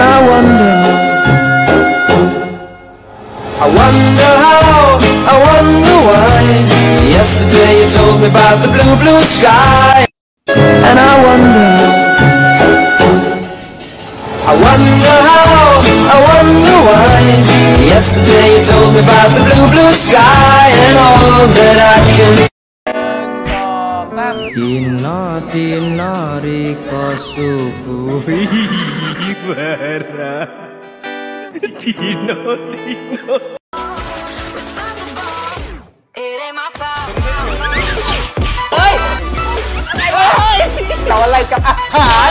And I wonder. I wonder how, I wonder why. Yesterday you told me about the blue, blue sky. And I wonder. I wonder how, I wonder why. Yesterday you told me about the blue, blue sky And all that I ครับกินนอตินนอริกอสุกุยเวราทีโนทีโนเฮ้ย เฮ้ยเอะไรกับอาหาร